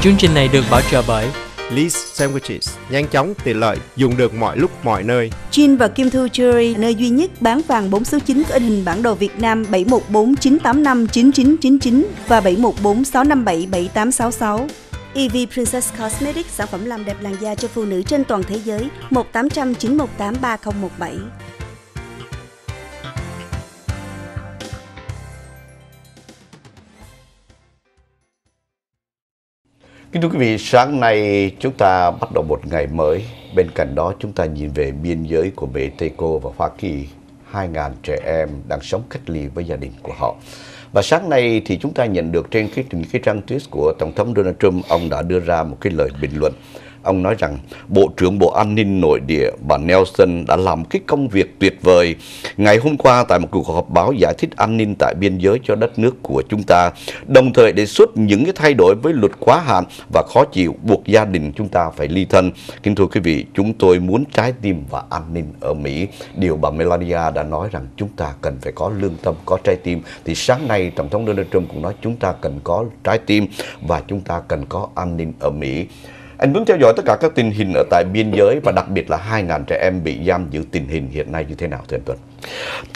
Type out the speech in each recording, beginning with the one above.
Chương trình này được bảo trợ bởi Lee's Sandwiches, nhanh chóng, tiện lợi, dùng được mọi lúc mọi nơi. Jin và Kim Thu Jewelry, nơi duy nhất bán vàng 4 số 9 có in hình bản đồ Việt Nam 714 985 9999 và 714 657 7866. EV Princess Cosmetics, sản phẩm làm đẹp làn da cho phụ nữ trên toàn thế giới, 1800 Kính thưa quý vị, sáng nay chúng ta bắt đầu một ngày mới. Bên cạnh đó chúng ta nhìn về biên giới của Mexico và Hoa Kỳ. 2.000 trẻ em đang sống cách ly với gia đình của họ. Và sáng nay thì chúng ta nhận được trên cái, cái trang tweet của Tổng thống Donald Trump, ông đã đưa ra một cái lời bình luận ông nói rằng Bộ trưởng Bộ An ninh Nội địa bà Nelson đã làm cái công việc tuyệt vời. Ngày hôm qua tại một cuộc họp báo giải thích an ninh tại biên giới cho đất nước của chúng ta, đồng thời đề xuất những cái thay đổi với luật quá hạn và khó chịu buộc gia đình chúng ta phải ly thân. Kính thưa quý vị, chúng tôi muốn trái tim và an ninh ở Mỹ. Điều bà Melania đã nói rằng chúng ta cần phải có lương tâm, có trái tim. Thì sáng nay Tổng thống Donald Trump cũng nói chúng ta cần có trái tim và chúng ta cần có an ninh ở Mỹ. Anh muốn theo dõi tất cả các tình hình ở tại biên giới và đặc biệt là 2.000 trẻ em bị giam giữ tình hình hiện nay như thế nào thưa anh Tuấn?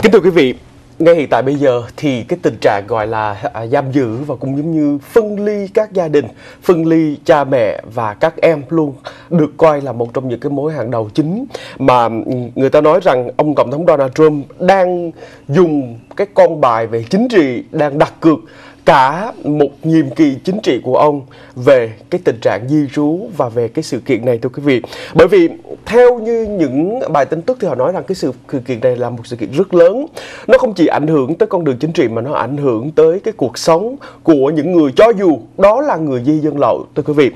Kính thưa quý vị, ngay hiện tại bây giờ thì cái tình trạng gọi là à, giam giữ và cũng giống như phân ly các gia đình, phân ly cha mẹ và các em luôn được coi là một trong những cái mối hàng đầu chính mà ừ, người ta nói rằng ông Tổng thống Donald Trump đang dùng cái con bài về chính trị đang đặt cược cả một nhiệm kỳ chính trị của ông về cái tình trạng di trú và về cái sự kiện này thưa quý vị. Bởi vì theo như những bài tin tức thì họ nói rằng cái sự kiện này là một sự kiện rất lớn. Nó không chỉ ảnh hưởng tới con đường chính trị mà nó ảnh hưởng tới cái cuộc sống của những người cho dù đó là người di dân lậu thưa quý vị.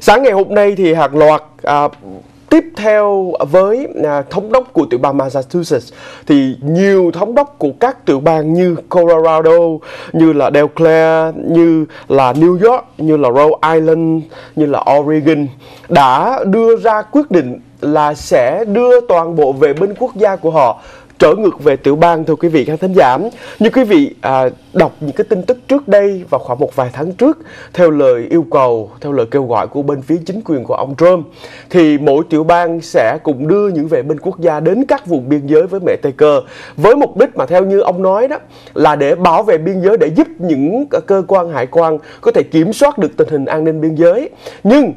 Sáng ngày hôm nay thì hàng loạt à, Tiếp theo với à, thống đốc của tiểu bang Massachusetts thì nhiều thống đốc của các tiểu bang như Colorado, như là Delaware, như là New York, như là Rhode Island, như là Oregon đã đưa ra quyết định là sẽ đưa toàn bộ vệ binh quốc gia của họ trở ngược về tiểu bang thưa quý vị khán thính giả. Như quý vị à, đọc những cái tin tức trước đây vào khoảng một vài tháng trước theo lời yêu cầu theo lời kêu gọi của bên phía chính quyền của ông Trump thì mỗi tiểu bang sẽ cùng đưa những vệ binh quốc gia đến các vùng biên giới với mẹ Tây Cơ với mục đích mà theo như ông nói đó là để bảo vệ biên giới để giúp những cơ quan hải quan có thể kiểm soát được tình hình an ninh biên giới. Nhưng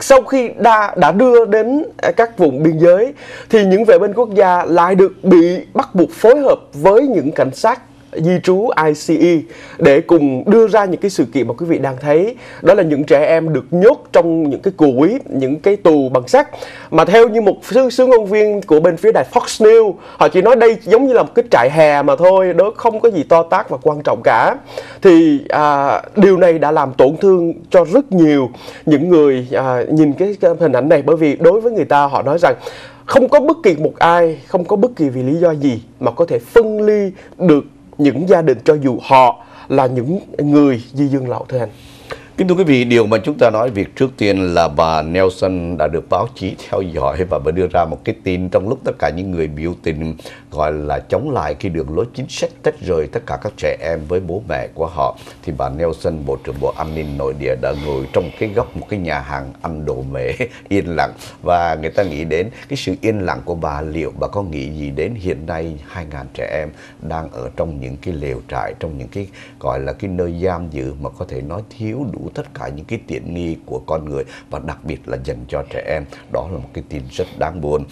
sau khi đã, đã đưa đến à, các vùng biên giới thì những vệ binh quốc gia lại được bị bắt buộc phối hợp với những cảnh sát di trú ICE để cùng đưa ra những cái sự kiện mà quý vị đang thấy. Đó là những trẻ em được nhốt trong những cái củi những cái tù bằng sắt. Mà theo như một sư sứ ngôn viên của bên phía đài Fox News họ chỉ nói đây giống như là một cái trại hè mà thôi đó không có gì to tác và quan trọng cả. Thì à, điều này đã làm tổn thương cho rất nhiều những người à, nhìn cái, cái hình ảnh này. Bởi vì đối với người ta họ nói rằng không có bất kỳ một ai không có bất kỳ vì lý do gì mà có thể phân ly được những gia đình cho dù họ là những người di dân lậu thưa anh. Kính thưa quý vị, điều mà chúng ta nói việc trước tiên là bà Nelson đã được báo chí theo dõi và bà đưa ra một cái tin trong lúc tất cả những người biểu tình gọi là chống lại cái đường lối chính sách tách rời tất cả các trẻ em với bố mẹ của họ. Thì bà Nelson, Bộ trưởng Bộ An ninh Nội địa đã ngồi trong cái góc một cái nhà hàng ăn đồ mễ yên lặng. Và người ta nghĩ đến cái sự yên lặng của bà liệu bà có nghĩ gì đến hiện nay 2.000 trẻ em đang ở trong những cái lều trại, trong những cái gọi là cái nơi giam giữ mà có thể nói thiếu đủ tất cả những cái tiện nghi của con người và đặc biệt là dành cho trẻ em. Đó là một cái tin rất đáng buồn.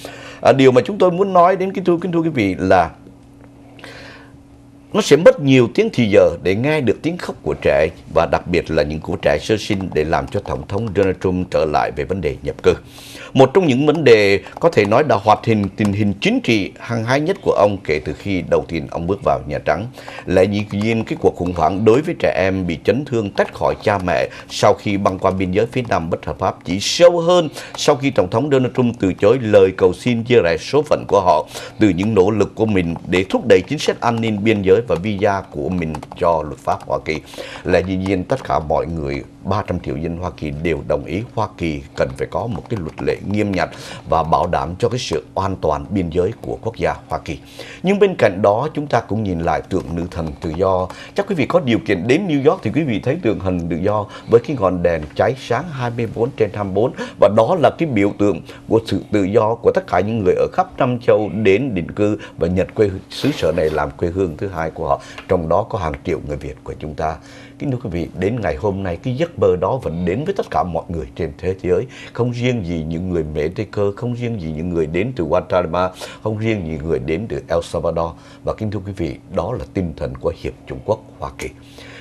À, điều mà chúng tôi muốn nói đến cái thưa kính thưa quý vị là nó sẽ mất nhiều tiếng thì giờ để nghe được tiếng khóc của trẻ, và đặc biệt là những của trẻ sơ sinh để làm cho Tổng thống Donald Trump trở lại về vấn đề nhập cư. Một trong những vấn đề có thể nói đã hoạt hình tình hình chính trị hăng hái nhất của ông kể từ khi đầu tiên ông bước vào Nhà Trắng là dĩ nhiên cái cuộc khủng hoảng đối với trẻ em bị chấn thương tách khỏi cha mẹ sau khi băng qua biên giới phía Nam bất hợp pháp chỉ sâu hơn sau khi Tổng thống Donald Trump từ chối lời cầu xin chia rẽ số phận của họ từ những nỗ lực của mình để thúc đẩy chính sách an ninh biên giới và visa của mình cho luật pháp Hoa Kỳ. Là dĩ nhiên tất cả mọi người 300 triệu dân Hoa Kỳ đều đồng ý Hoa Kỳ cần phải có một cái luật lệ nghiêm ngặt và bảo đảm cho cái sự an toàn biên giới của quốc gia Hoa Kỳ. Nhưng bên cạnh đó, chúng ta cũng nhìn lại tượng nữ thần tự do. Chắc quý vị có điều kiện đến New York thì quý vị thấy tượng hình tự do với cái ngọn đèn cháy sáng 24 trên 24 và đó là cái biểu tượng của sự tự do của tất cả những người ở khắp năm châu đến định cư và nhận quê xứ sở này làm quê hương thứ hai của họ. Trong đó có hàng triệu người Việt của chúng ta. Kính thưa quý vị, đến ngày hôm nay cái giấc mơ đó vẫn đến với tất cả mọi người trên thế giới. Không riêng gì những người mỹ Tây Cơ, không riêng gì những người đến từ Guatemala, không riêng gì người đến từ El Salvador. Và kính thưa quý vị, đó là tinh thần của Hiệp Trung Quốc Hoa Kỳ.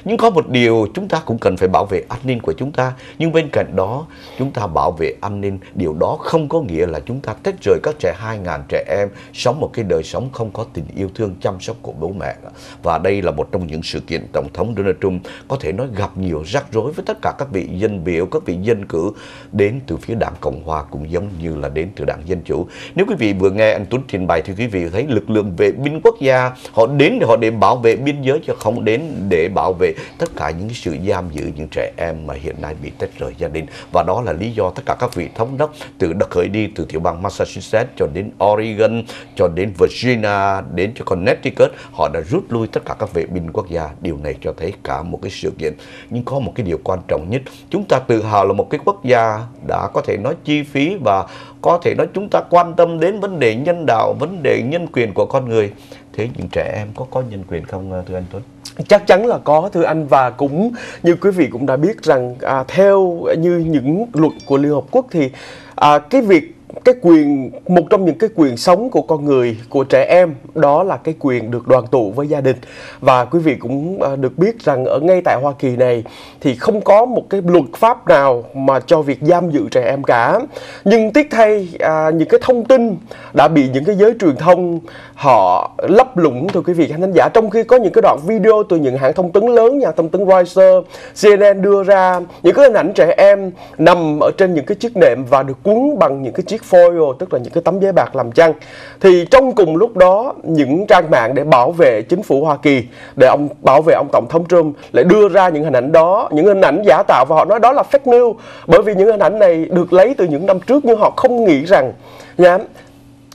Nhưng có một điều chúng ta cũng cần phải bảo vệ an ninh của chúng ta. Nhưng bên cạnh đó, chúng ta bảo vệ an ninh, điều đó không có nghĩa là chúng ta tách rời các trẻ 2.000 trẻ em sống một cái đời sống không có tình yêu thương chăm sóc của bố mẹ. Và đây là một trong những sự kiện Tổng thống Donald Trump có thể nói gặp nhiều rắc rối với tất cả các vị dân biểu, các vị dân cử đến từ phía đảng Cộng Hòa cũng giống như là đến từ đảng Dân Chủ. Nếu quý vị vừa nghe anh Tuấn trình bày thì quý vị thấy lực lượng vệ binh quốc gia họ đến để họ để bảo vệ biên giới chứ không đến để bảo vệ tất cả những sự giam giữ những trẻ em mà hiện nay bị tách rời gia đình. Và đó là lý do tất cả các vị thống đốc từ đất khởi đi, từ tiểu bang Massachusetts cho đến Oregon, cho đến Virginia, đến cho Connecticut, họ đã rút lui tất cả các vệ binh quốc gia. Điều này cho thấy cả một cái sự kiện. Nhưng có một cái điều quan trọng nhất, chúng ta tự hào là một cái quốc gia đã có thể nói chi phí và có thể nói chúng ta quan tâm đến vấn đề nhân đạo, vấn đề nhân quyền của con người. Thế những trẻ em có có nhân quyền không, thưa anh Tuấn? Chắc chắn là có thưa anh và cũng như quý vị cũng đã biết rằng à, theo như những luật của Liên Hợp Quốc thì à, cái việc cái quyền một trong những cái quyền sống của con người của trẻ em đó là cái quyền được đoàn tụ với gia đình. Và quý vị cũng à, được biết rằng ở ngay tại Hoa Kỳ này thì không có một cái luật pháp nào mà cho việc giam giữ trẻ em cả. Nhưng tiếc thay à, những cái thông tin đã bị những cái giới truyền thông họ lấp lủng thưa quý vị khán giả. Trong khi có những cái đoạn video từ những hãng thông tấn lớn nhà thông tấn Reuters, CNN đưa ra những cái hình ảnh trẻ em nằm ở trên những cái chiếc nệm và được cuốn bằng những cái chiếc foil tức là những cái tấm giấy bạc làm chăn. Thì trong cùng lúc đó những trang mạng để bảo vệ chính phủ Hoa Kỳ để ông bảo vệ ông tổng thống Trump lại đưa ra những hình ảnh đó. Những hình ảnh giả tạo và họ nói đó là fake news bởi vì những hình ảnh này được lấy từ những năm trước nhưng họ không nghĩ rằng nha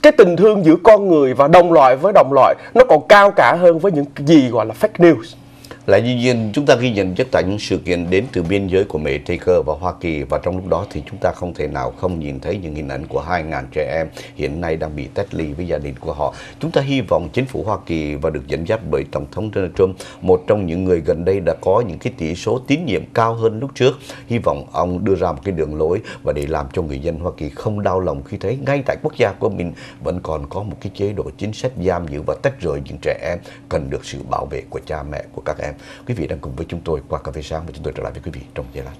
cái tình thương giữa con người và đồng loại với đồng loại nó còn cao cả hơn với những gì gọi là fake news là dĩ nhiên chúng ta ghi nhận tất cả những sự kiện đến từ biên giới của Mỹ, Taker và Hoa Kỳ và trong lúc đó thì chúng ta không thể nào không nhìn thấy những hình ảnh của 2.000 trẻ em hiện nay đang bị tách ly với gia đình của họ. Chúng ta hy vọng chính phủ Hoa Kỳ và được dẫn dắt bởi Tổng thống Donald Trump, một trong những người gần đây đã có những cái tỷ số tín nhiệm cao hơn lúc trước. Hy vọng ông đưa ra một cái đường lối và để làm cho người dân Hoa Kỳ không đau lòng khi thấy ngay tại quốc gia của mình vẫn còn có một cái chế độ chính sách giam giữ và tách rời những trẻ em cần được sự bảo vệ của cha mẹ của các em em. Quý vị đang cùng với chúng tôi qua cà phê sáng và chúng tôi trở lại với quý vị trong giây lát.